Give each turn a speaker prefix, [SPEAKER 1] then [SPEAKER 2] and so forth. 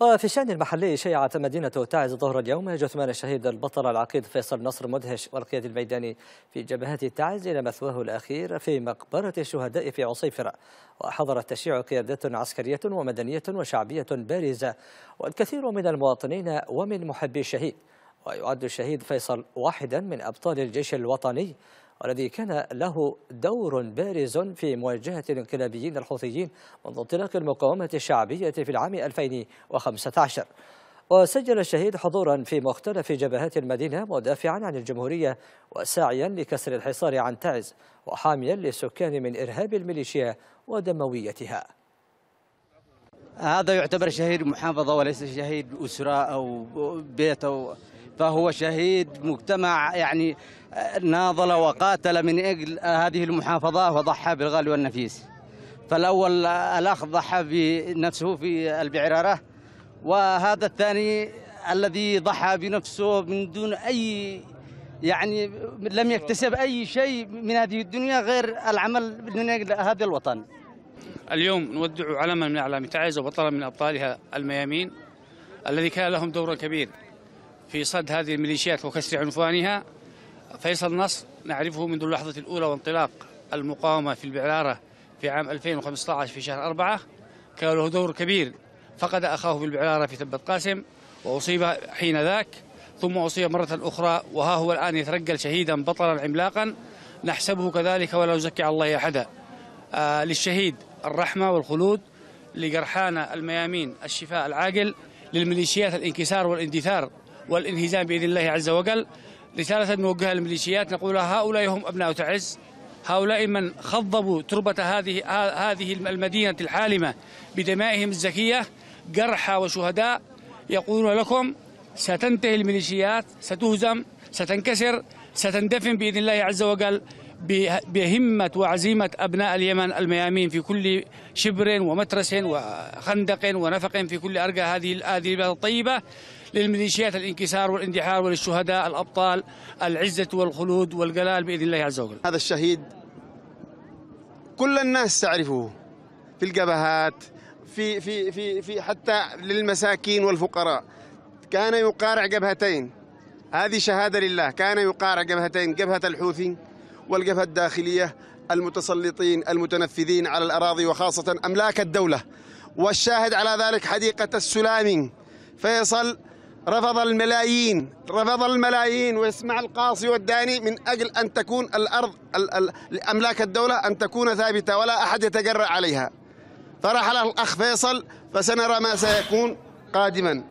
[SPEAKER 1] وفي الشأن المحلي شيعت مدينة تعز ظهر اليوم. جثمان الشهيد البطل العقيد فيصل نصر مدهش والقيادي الميداني في جبهات تعز إلى مثواه الأخير في مقبرة الشهداء في عصيفرة. وحضر التشييع قيادات عسكرية ومدنية وشعبية بارزة والكثير من المواطنين ومن محبي الشهيد. ويعد الشهيد فيصل واحدا من أبطال الجيش الوطني والذي كان له دور بارز في مواجهة الانقلابيين الحوثيين منذ انطلاق المقاومة الشعبية في العام 2015 وسجل الشهيد حضورا في مختلف جبهات المدينة مدافعا عن الجمهورية وساعيا لكسر الحصار عن تعز وحاميا للسكان من إرهاب الميليشيا ودمويتها.
[SPEAKER 2] هذا يعتبر شهيد محافظة وليس شهيد أسرة أو بيت أو فهو شهيد مجتمع يعني ناضل وقاتل من أجل هذه المحافظة وضحى بالغالي والنفيس. فالأول الأخ ضحى بنفسه في البعرارة وهذا الثاني الذي ضحى بنفسه من دون أي يعني لم يكتسب أي شيء من هذه الدنيا غير العمل من أجل هذا الوطن.
[SPEAKER 3] اليوم نودع علما من أعلام تعز وبطلا من أبطالها الميامين الذي كان لهم دور كبير. في صد هذه الميليشيات وكسر عنفوانها فيصل نصر نعرفه منذ اللحظة الأولى وانطلاق المقاومة في البعلارة في عام 2015 في شهر أربعة. كان له دور كبير. فقد أخاه في البعلارة في تبت قاسم وأصيب حين ذاك. ثم أصيب مرة أخرى وها هو الآن يترجل شهيدا بطلا عملاقا. نحسبه كذلك ولا نزكي على الله أحدا. آه للشهيد الرحمة والخلود لجرحانا الميامين الشفاء العاجل للميليشيات الانكسار والاندثار والانهزام بإذن الله عز وجل. رسالة نوجهها للميليشيات نقول هؤلاء هم أبناء تعز. هؤلاء من خضبوا تربة هذه هذه المدينة الحالمة بدمائهم الزكية. جرحى وشهداء يقولون لكم ستنتهي الميليشيات ستهزم ستنكسر ستندفن بإذن الله عز وجل. بهمة وعزيمة أبناء اليمن الميامين في كل شبر ومترس وخندق ونفق في كل أرجاء هذه هذه البلاد الطيبة للميليشيات الانكسار والاندحار وللشهداء الأبطال العزة والخلود والجلال بإذن الله عز وجل.
[SPEAKER 4] هذا الشهيد كل الناس تعرفه في الجبهات في في في في حتى للمساكين والفقراء. كان يقارع جبهتين. هذه شهادة لله. كان يقارع جبهتين جبهة الحوثي والجبهة الداخلية المتسلطين المتنفذين على الأراضي وخاصة أملاك الدولة. والشاهد على ذلك حديقة السلامي فيصل رفض الملايين رفض الملايين ويسمع القاصي والداني من أجل أن تكون الأرض أملاك الدولة أن تكون ثابتة ولا أحد يتجرأ عليها. فرحل الأخ فيصل فسنرى ما سيكون قادما.